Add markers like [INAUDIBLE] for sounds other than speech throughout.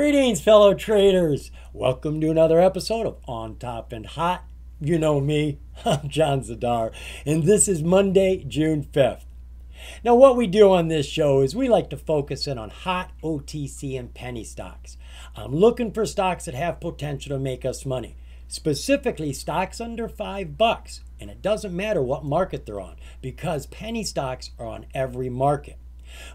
Greetings, fellow traders. Welcome to another episode of On Top and Hot. You know me, [LAUGHS] I'm John Zidar, and this is Monday, June 5th. Now, what we do on this show is we like to focus in on hot OTC and penny stocks. I'm looking for stocks that have potential to make us money, specifically stocks under five bucks. And it doesn't matter what market they're on because penny stocks are on every market.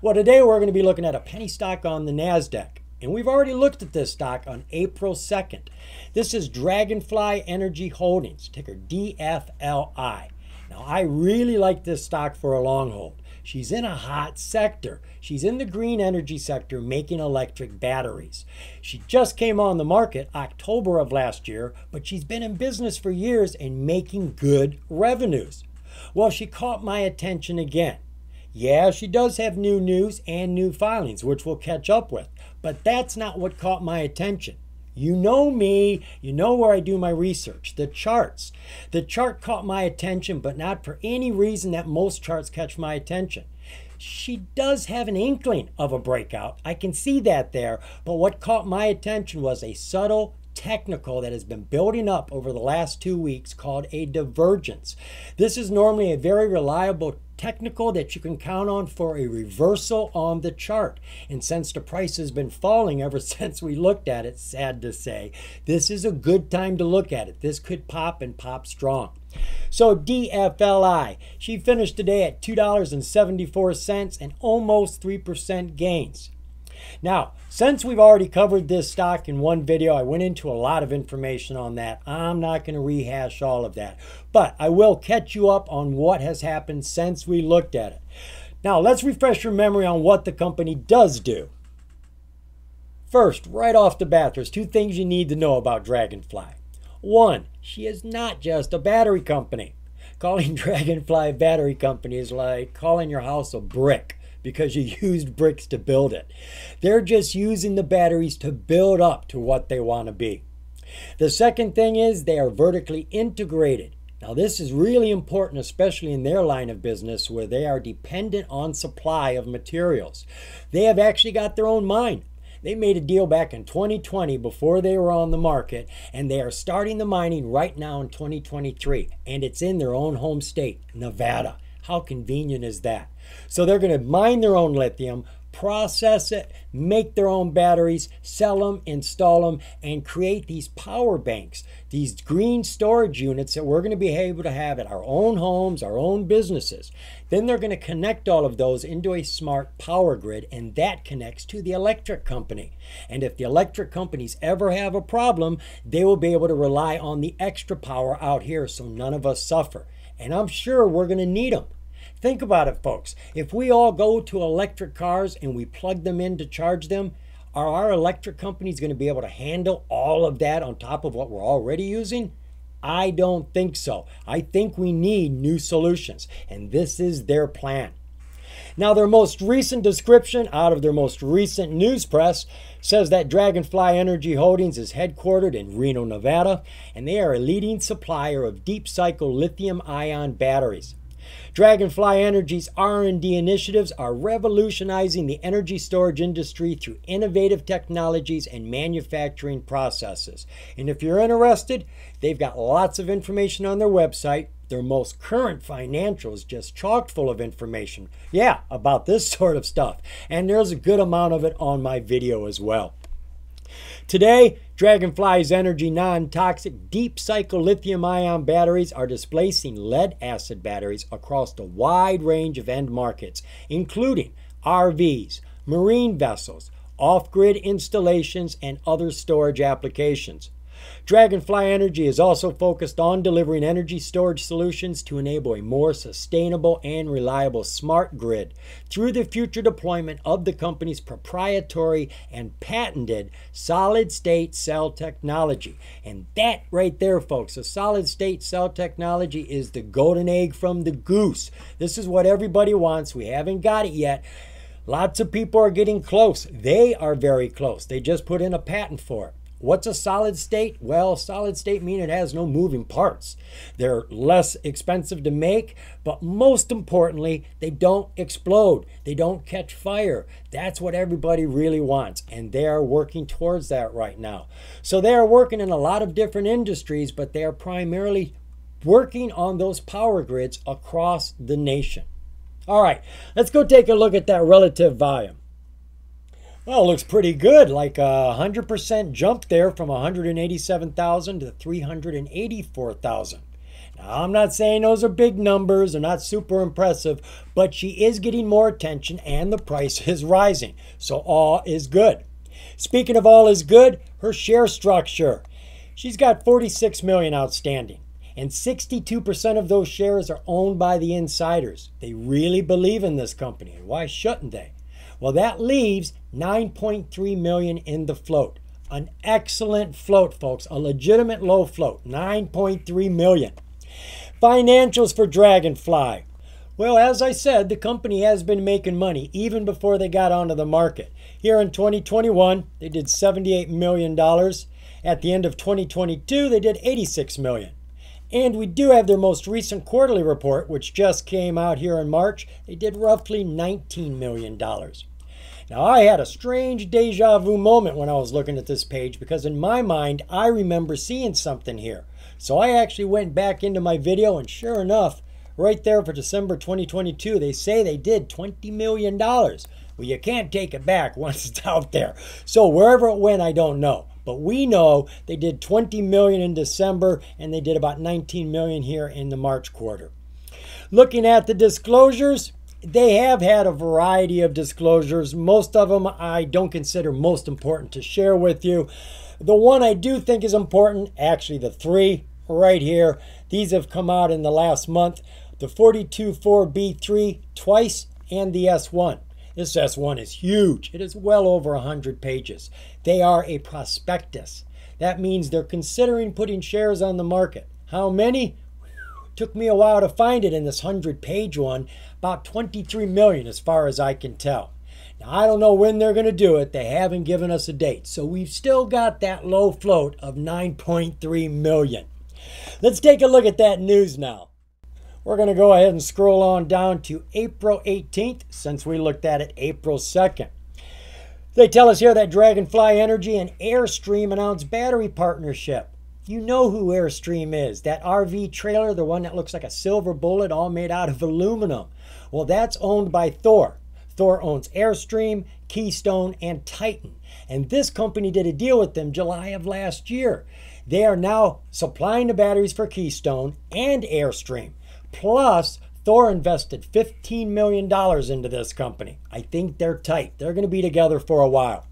Well, today we're going to be looking at a penny stock on the NASDAQ. And we've already looked at this stock on April 2nd. This is Dragonfly Energy Holdings, ticker DFLI. Now, I really like this stock for a long hold. She's in a hot sector. She's in the green energy sector making electric batteries. She just came on the market October of last year, but she's been in business for years and making good revenues. Well, she caught my attention again. Yeah, she does have new news and new filings, which we'll catch up with, but that's not what caught my attention. You know me, you know where I do my research, the charts. The chart caught my attention, but not for any reason that most charts catch my attention. She does have an inkling of a breakout. I can see that there, but what caught my attention was a subtle technical that has been building up over the last two weeks called a divergence. This is normally a very reliable technical that you can count on for a reversal on the chart. And since the price has been falling ever [LAUGHS] since we looked at it, sad to say, this is a good time to look at it. This could pop and pop strong. So DFLI, she finished today at $2.74 and almost 3% gains. Now, since we've already covered this stock in one video, I went into a lot of information on that. I'm not going to rehash all of that, but I will catch you up on what has happened since we looked at it. Now, let's refresh your memory on what the company does do. First, right off the bat, there's two things you need to know about Dragonfly. One, she is not just a battery company. Calling [LAUGHS] Dragonfly a battery company is like calling your house a brick because you used bricks to build it. They're just using the batteries to build up to what they want to be. The second thing is they are vertically integrated. Now, this is really important, especially in their line of business where they are dependent on supply of materials. They have actually got their own mine. They made a deal back in 2020 before they were on the market, and they are starting the mining right now in 2023, and it's in their own home state, Nevada. How convenient is that? So they're going to mine their own lithium, process it, make their own batteries, sell them, install them, and create these power banks, these green storage units that we're going to be able to have at our own homes, our own businesses. Then they're going to connect all of those into a smart power grid, and that connects to the electric company. And if the electric companies ever have a problem, they will be able to rely on the extra power out here so none of us suffer. And I'm sure we're going to need them. Think about it, folks. If we all go to electric cars and we plug them in to charge them, are our electric companies going to be able to handle all of that on top of what we're already using? I don't think so. I think we need new solutions, and this is their plan. Now, their most recent description out of their most recent news press says that Dragonfly Energy Holdings is headquartered in Reno, Nevada, and they are a leading supplier of deep cycle lithium ion batteries. Dragonfly Energy's R&D initiatives are revolutionizing the energy storage industry through innovative technologies and manufacturing processes. And if you're interested, they've got lots of information on their website. Their most current financials just chock full of information. Yeah, about this [LAUGHS] sort of stuff. And there's a good amount of it on my video as well. Today, Dragonfly's energy non toxic deep cycle lithium ion batteries are displacing lead acid batteries across a wide range of end markets, including RVs, marine vessels, off grid installations, and other storage applications. Dragonfly Energy is also focused on delivering energy storage solutions to enable a more sustainable and reliable smart grid through the future deployment of the company's proprietary and patented solid state cell technology. And that right there, folks, a solid state cell technology is the golden egg from the goose. This is what everybody wants. We haven't got it yet. Lots of people are getting close. They are very close. They just put in a patent for it. What's a solid state? Well, solid state mean it has no moving parts. They're less expensive to make, but most importantly, they don't explode. They don't catch fire. That's what everybody really wants, and they are working towards that right now. So they are working in a lot of different industries, but they are primarily working on those power grids across the nation. All right, let's go take a look at that relative volume. Well, looks pretty good, like uh, a 100% jump there from 187,000 to 384,000. Now, I'm not saying those are big numbers, they're not super impressive, but she is getting more attention and the price is rising. So all is good. Speaking of all is good, her share structure. She's got 46 million outstanding, and 62% of those shares are owned by the insiders. They really believe in this company, and why shouldn't they? Well, that leaves 9.3 million in the float. An excellent float, folks. A legitimate low float. 9.3 million. Financials for Dragonfly. Well, as I said, the company has been making money even before they got onto the market. Here in 2021, they did $78 million. At the end of 2022, they did $86 million. And we do have their most recent quarterly report, which just came out here in March. They did roughly $19 million. Now, I had a strange deja vu moment when I was looking at this page because in my mind, I remember seeing something here. So I actually went back into my video, and sure enough, right there for December 2022, they say they did $20 million. Well, you can't take it back [LAUGHS] once it's out there. So wherever it went, I don't know. But we know they did 20 million in December and they did about 19 million here in the March quarter. Looking at the disclosures, they have had a variety of disclosures. Most of them I don't consider most important to share with you. The one I do think is important, actually the three right here, these have come out in the last month. The 424B3 twice and the S1. This S1 is huge. It is well over 100 pages. They are a prospectus. That means they're considering putting shares on the market. How many? Took me a while to find it in this 100 page one. About 23 million as far as I can tell. Now, I don't know when they're going to do it. They haven't given us a date. So we've still got that low float of 9.3 million. Let's take a look at that news now. We're going to go ahead and scroll on down to April 18th since we looked at it April 2nd. They tell us here that Dragonfly Energy and Airstream announced battery partnership. You know who Airstream is. That RV trailer, the one that looks like a silver bullet all made out of aluminum. Well, that's owned by Thor. Thor owns Airstream, Keystone, and Titan. And this company did a deal with them July of last year. They are now supplying the batteries for Keystone and Airstream. Plus, Thor invested $15 million into this company. I think they're tight. They're going to be together for a while.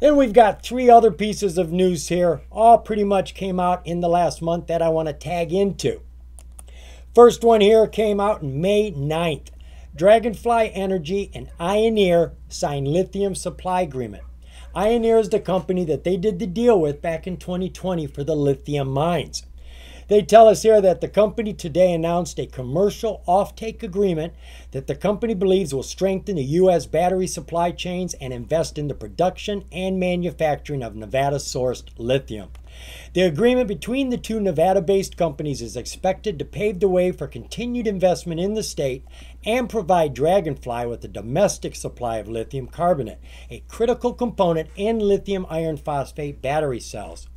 Then we've got three other pieces of news here. All pretty much came out in the last month that I want to tag into. First one here came out May 9th. Dragonfly Energy and Ioneer signed lithium supply agreement. Ioneer is the company that they did the deal with back in 2020 for the lithium mines. They tell us here that the company today announced a commercial offtake agreement that the company believes will strengthen the U.S. battery supply chains and invest in the production and manufacturing of Nevada sourced lithium. The agreement between the two Nevada based companies is expected to pave the way for continued investment in the state and provide Dragonfly with a domestic supply of lithium carbonate, a critical component in lithium iron phosphate battery cells.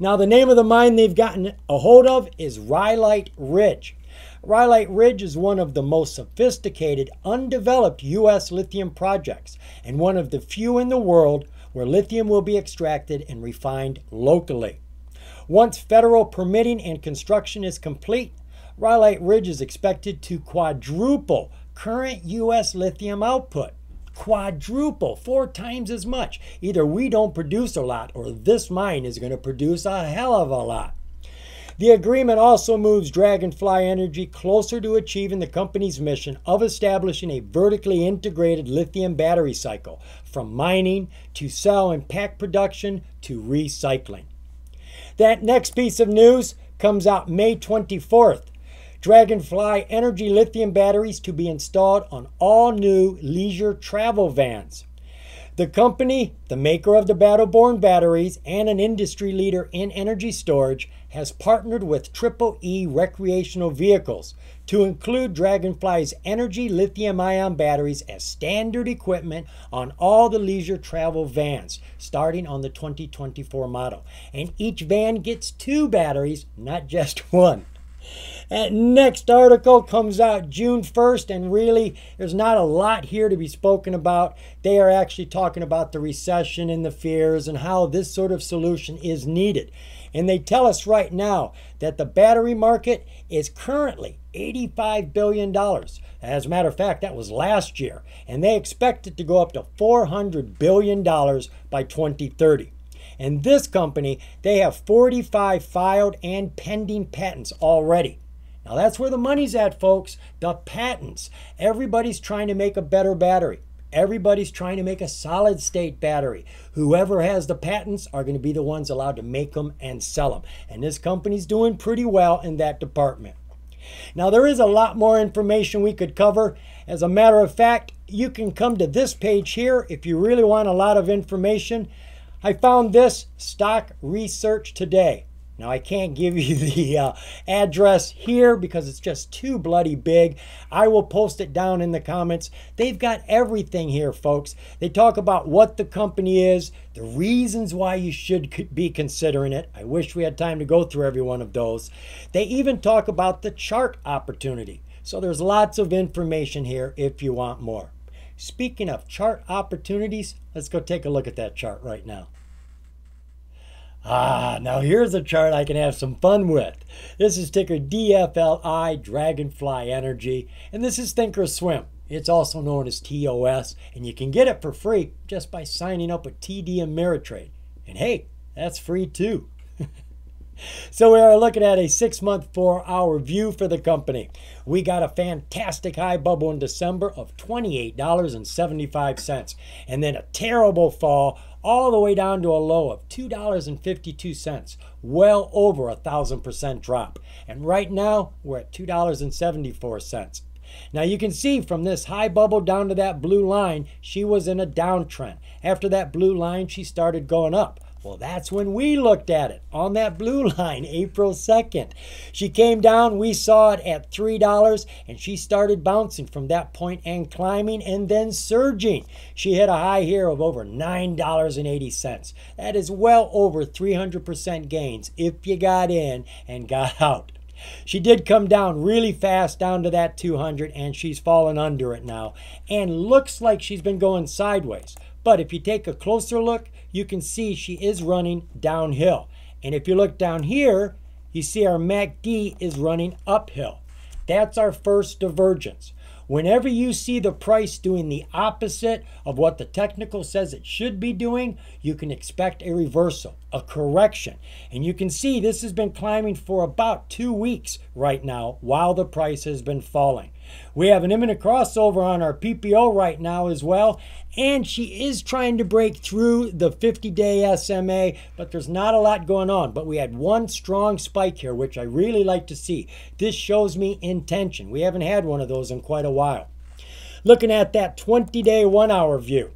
Now, the name of the mine they've gotten a hold of is Rhyolite Ridge. Rhyolite Ridge is one of the most sophisticated, undeveloped U.S. lithium projects and one of the few in the world where lithium will be extracted and refined locally. Once federal permitting and construction is complete, Rhyolite Ridge is expected to quadruple current U.S. lithium output quadruple, four times as much. Either we don't produce a lot or this mine is going to produce a hell of a lot. The agreement also moves Dragonfly Energy closer to achieving the company's mission of establishing a vertically integrated lithium battery cycle from mining to cell and pack production to recycling. That next piece of news comes out May 24th. Dragonfly Energy lithium batteries to be installed on all new leisure travel vans. The company, the maker of the Battle-Born batteries and an industry leader in energy storage, has partnered with Triple E recreational vehicles to include Dragonfly's energy lithium ion batteries as standard equipment on all the leisure travel vans starting on the 2024 model. And each van gets two batteries, not just [LAUGHS] one. That next article comes out June 1st, and really, there's not a lot here to be spoken about. They are actually talking about the recession and the fears and how this sort of solution is needed. And they tell us right now that the battery market is currently $85 billion. As a matter of fact, that was last year. And they expect it to go up to $400 billion by 2030. And this company, they have 45 filed and pending patents already. Now that's where the money's at, folks. The patents. Everybody's trying to make a better battery. Everybody's trying to make a solid state battery. Whoever has the patents are going to be the ones allowed to make them and sell them. And this company's doing pretty well in that department. Now, there is a lot more information we could cover. As a matter of fact, you can come to this page here if you really want a lot of information. I found this stock research today. Now, I can't give you [LAUGHS] the uh, address here because it's just too bloody big. I will post it down in the comments. They've got everything here, folks. They talk about what the company is, the reasons why you should be considering it. I wish we had time to go through every one of those. They even talk about the chart opportunity. So there's lots of information here if you want more. Speaking of chart opportunities, let's go take a look at that chart right now. Ah, now here's a chart I can have some fun with. This is ticker DFLI Dragonfly Energy, and this is Thinkorswim. It's also known as TOS, and you can get it for free just by signing up with TD Ameritrade. And hey, that's free too. [LAUGHS] so we are looking at a six month, four hour view for the company. We got a fantastic high bubble in December of $28.75, and then a terrible fall all the way down to a low of $2.52, well over a thousand percent drop. And right now, we're at $2.74. Now you can see from this high bubble down to that blue line, she was in a downtrend. After that blue line, she started going up. Well, that's when we looked at it on that blue [LAUGHS] line, April 2nd. She came down, we saw it at $3, and she started bouncing from that point and climbing and then surging. She hit a high here of over $9.80. That is well over 300% gains if you got in and got [LAUGHS] out. She did come down really fast down to that 200 and she's fallen under it now and looks like she's been going sideways. But if you take a closer look, you can see she is running downhill. And if you look down here, you see our MACD is running uphill. That's our first divergence. Whenever you see the price doing the opposite of what the technical says it should be doing, you can expect a reversal, a correction. And you can see this has been climbing for about two weeks right now while the price has been falling. We have an imminent crossover on our PPO right now as well. And she is trying to break through the 50 day SMA, but there's not a lot going on. But we had one strong spike here, which I really like to see. This shows me intention. We haven't had one of those in quite a while. Looking at that 20 day, one hour view.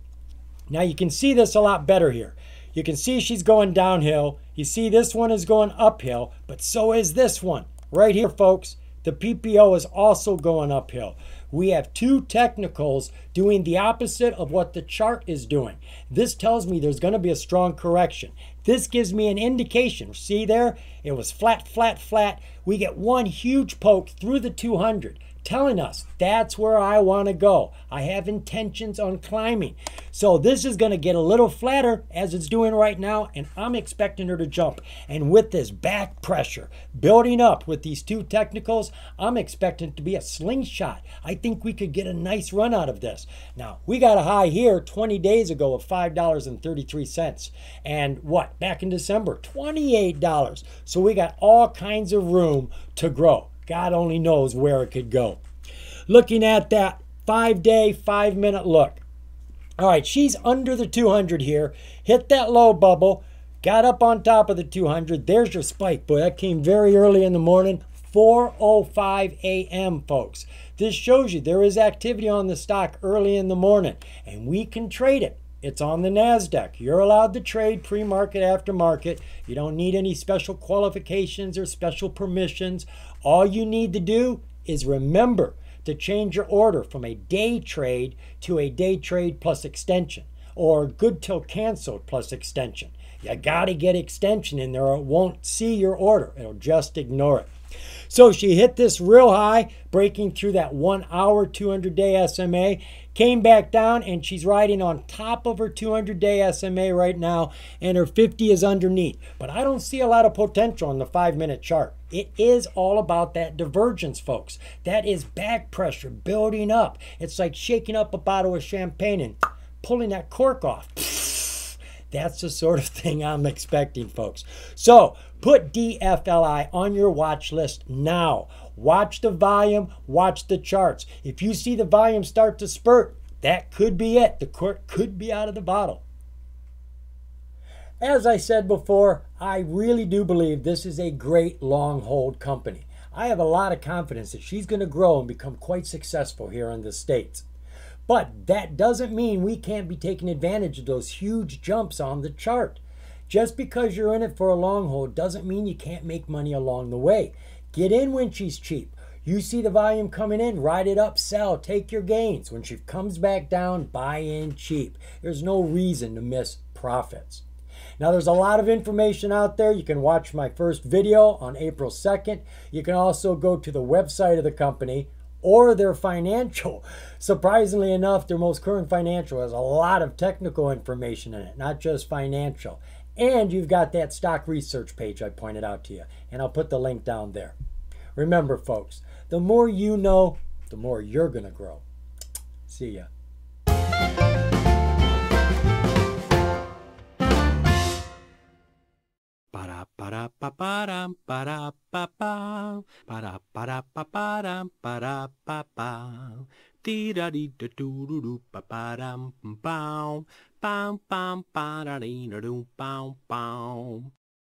Now you can see this a lot better here. You can see she's going downhill. You see this one is going uphill, but so is this one. Right here, folks. The PPO is also going uphill. We have two technicals doing the opposite of what the chart is doing. This tells me there's going to be a strong correction. This gives me an indication. See there? It was flat, flat, flat. We get one huge poke through the 200 telling us that's where I want to go. I have intentions on climbing. So this is going to get a little flatter as it's doing right now, and I'm expecting her to jump. And with this back pressure building up with these two technicals, I'm expecting it to be a slingshot. I think we could get a nice run out of this. Now, we got a high here 20 days ago of $5.33. And what? Back in December, $28. So we got all kinds of room to grow. God only knows where it could go. Looking at that five day, five minute look. All right, she's under the 200 here. Hit that low bubble. Got up on top of the 200. There's your spike. Boy, that came very early in the morning. 4.05 a.m., folks. This shows you there is activity on the stock early in the morning, and we can trade it. It's on the NASDAQ. You're allowed to trade pre market after market. You don't need any special qualifications or special permissions. All you need to do is remember to change your order from a day trade to a day trade plus extension or good till canceled plus extension. You got to get extension in there or it won't see your order. It'll just ignore it. So she hit this real high, breaking through that one hour, 200 day SMA, came back down, and she's riding on top of her 200 day SMA right now, and her 50 is underneath. But I don't see a lot of potential on the five minute chart. It is all about that divergence, folks. That is back pressure building up. It's like shaking up a bottle of champagne and pulling that cork off. That's the sort of thing I'm expecting, folks. So put DFLI on your watch list now. Watch the volume, watch the charts. If you see the volume start to spurt, that could be it. The cork could be out of the bottle. As I said before, I really do believe this is a great long hold company. I have a lot of confidence that she's going to grow and become quite successful here in the States. But that doesn't mean we can't be taking advantage of those huge jumps on the chart. Just because you're in it for a long hold doesn't mean you can't make money along the way. Get in when she's cheap. You see the volume coming in, ride it up, sell, take your gains. When she comes back down, buy in cheap. There's no reason to miss profits. Now, there's a lot of information out there. You can watch my first video on April 2nd. You can also go to the website of the company, or their financial. [LAUGHS] Surprisingly enough, their most current financial has a lot of technical information in it, not just financial. And you've got that stock research page I pointed out to you, and I'll put the link down there. Remember, folks, the more you know, the more you're going to grow. See ya. para pa para para pa pa para para pa para para pa tira di da di da do pam pam